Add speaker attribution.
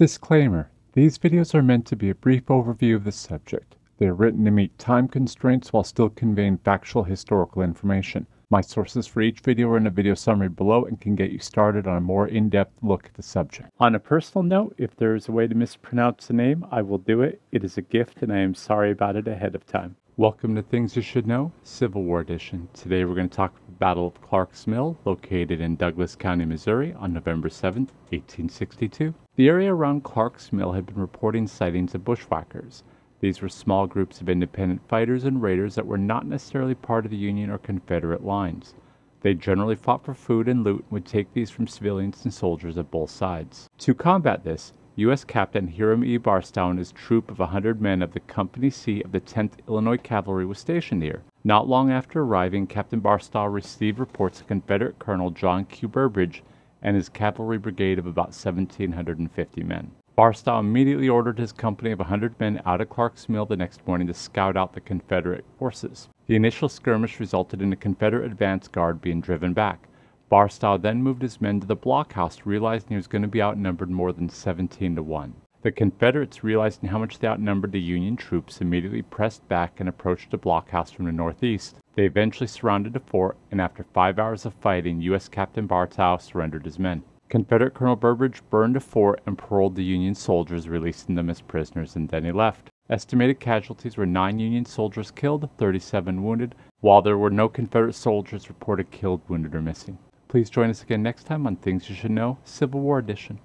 Speaker 1: Disclaimer These videos are meant to be a brief overview of the subject. They are written to meet time constraints while still conveying factual historical information. My sources for each video are in the video summary below and can get you started on a more in-depth look at the subject. On a personal note, if there is a way to mispronounce the name, I will do it. It is a gift and I am sorry about it ahead of time. Welcome to Things You Should Know, Civil War Edition. Today we're going to talk about the Battle of Clark's Mill, located in Douglas County, Missouri, on November 7, 1862. The area around Clark's Mill had been reporting sightings of bushwhackers. These were small groups of independent fighters and raiders that were not necessarily part of the Union or Confederate lines. They generally fought for food and loot and would take these from civilians and soldiers of both sides. To combat this, U.S. Captain Hiram E. Barstow and his troop of 100 men of the Company C of the 10th Illinois Cavalry was stationed here. Not long after arriving, Captain Barstow received reports of Confederate Colonel John Q. Burbridge and his cavalry brigade of about 1,750 men. Barstow immediately ordered his company of 100 men out of Clark's Mill the next morning to scout out the Confederate forces. The initial skirmish resulted in the Confederate advance guard being driven back. Barstow then moved his men to the blockhouse, realizing he was going to be outnumbered more than 17 to 1. The Confederates, realizing how much they outnumbered the Union troops, immediately pressed back and approached the blockhouse from the northeast. They eventually surrounded the fort, and after five hours of fighting, U.S. Captain Barstow surrendered his men. Confederate Colonel Burbridge burned the fort and paroled the Union soldiers, releasing them as prisoners, and then he left. Estimated casualties were 9 Union soldiers killed, 37 wounded, while there were no Confederate soldiers reported killed, wounded, or missing. Please join us again next time on Things You Should Know Civil War Edition.